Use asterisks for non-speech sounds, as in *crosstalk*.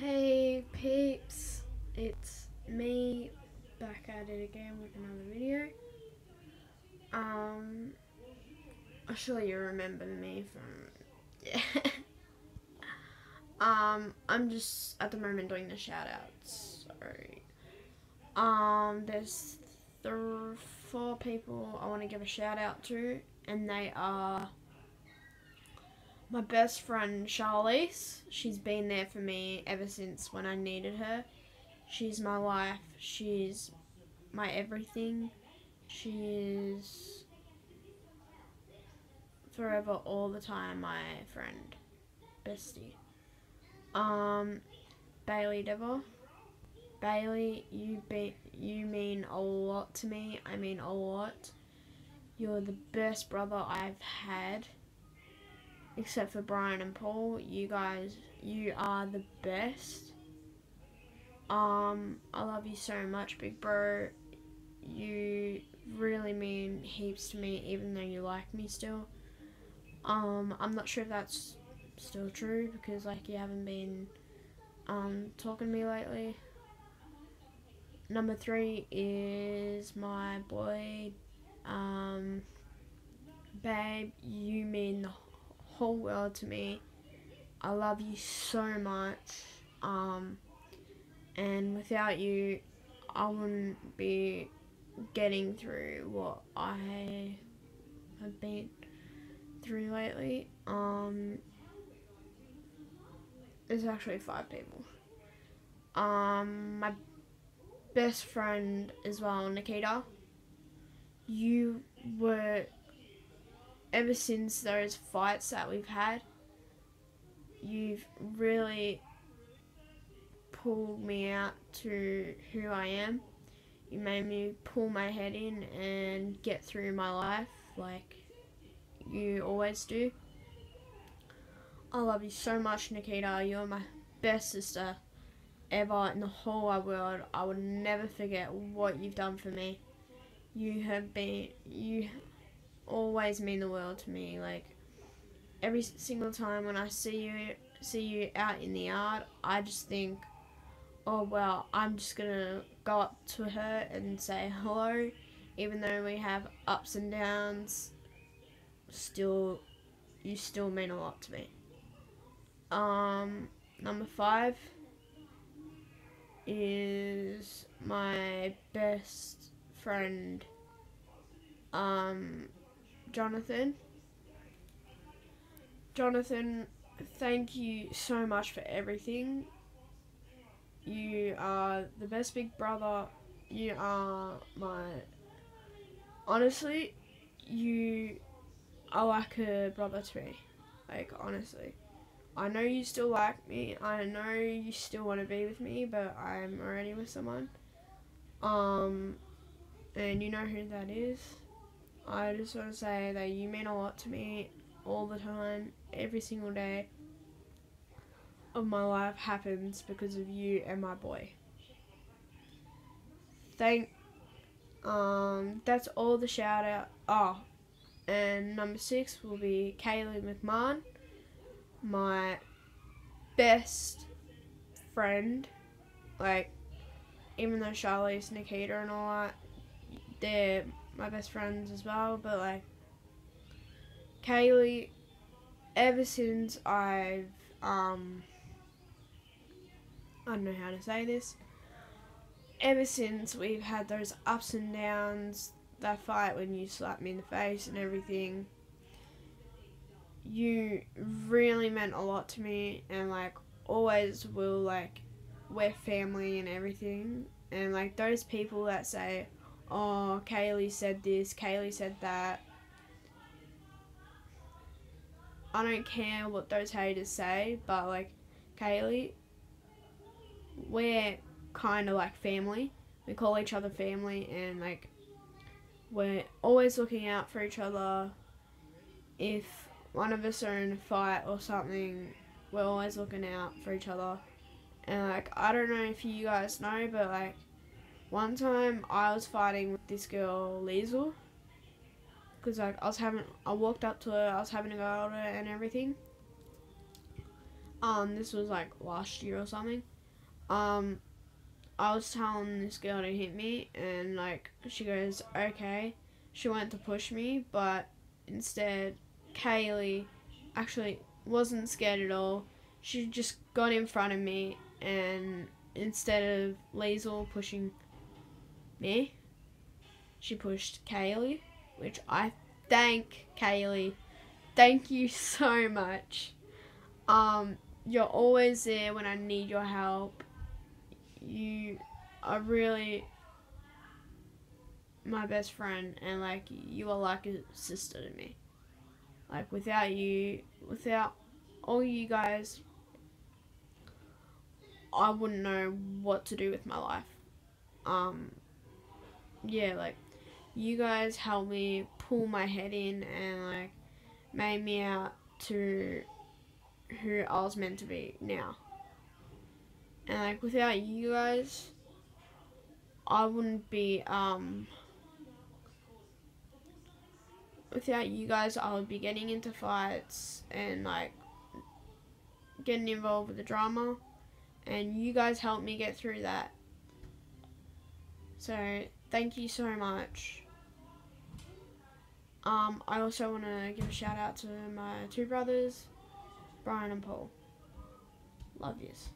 Hey peeps, it's me back at it again with another video. Um, I'm sure you remember me from, yeah. *laughs* um, I'm just at the moment doing the shout outs, sorry. Um, there's th four people I want to give a shout out to, and they are my best friend Charlize. She's been there for me ever since when I needed her. She's my life. She's my everything. She is forever all the time my friend. Bestie. Um Bailey Dever. Bailey, you be you mean a lot to me. I mean a lot. You're the best brother I've had except for Brian and Paul. You guys, you are the best. Um, I love you so much, big bro. You really mean heaps to me, even though you like me still. Um, I'm not sure if that's still true because like you haven't been um talking to me lately. Number three is my boy, um, babe. You mean the whole world to me. I love you so much. Um, and without you, I wouldn't be getting through what I have been through lately. Um, there's actually five people. Um, my best friend as well, Nikita. You were ever since those fights that we've had, you've really pulled me out to who I am. You made me pull my head in and get through my life like you always do. I love you so much, Nikita. You're my best sister ever in the whole wide world. I will never forget what you've done for me. You have been you always mean the world to me. Like every single time when I see you see you out in the yard, I just think, oh well, I'm just gonna go up to her and say hello, even though we have ups and downs. Still, you still mean a lot to me. Um, number five is my best friend. Um, Jonathan. Jonathan, thank you so much for everything. You are the best big brother. You are my. Honestly, you are like a brother to me. Like, honestly. I know you still like me. I know you still want to be with me, but I'm already with someone. Um, and you know who that is. I just want to say that you mean a lot to me all the time, every single day of my life happens because of you and my boy. Thank um that's all the shout out oh and number six will be Kaylee McMahon, my best friend. Like even though Charlize Nikita and all that, they're my best friends as well, but like Kaylee, ever since I've um I don't know how to say this. Ever since we've had those ups and downs, that fight when you slapped me in the face and everything, you really meant a lot to me and like always will like we're family and everything and like those people that say oh, Kaylee said this, Kaylee said that. I don't care what those haters say, but like, Kaylee, we're kind of like family. We call each other family, and like, we're always looking out for each other. If one of us are in a fight or something, we're always looking out for each other. And like, I don't know if you guys know, but like, one time I was fighting with this girl, Liesel. Because like I was having, I walked up to her, I was having a go at her and everything. um, this was like last year or something. Um, I was telling this girl to hit me, and like she goes, okay. She went to push me, but instead, Kaylee actually wasn't scared at all. She just got in front of me, and instead of Liesl pushing me, she pushed Kaylee, which I thank Kaylee. Thank you so much. Um, you're always there when I need your help. You are really my best friend, and like you are like a sister to me. Like without you, without all you guys, I wouldn't know what to do with my life. Um, yeah, like you guys helped me pull my head in and like made me out to who I was meant to be now. And like without you guys, I wouldn't be um without you guys I would be getting into fights and like getting involved with the drama and you guys helped me get through that. So thank you so much. Um, I also want to give a shout out to my two brothers, Brian and Paul. Love yous.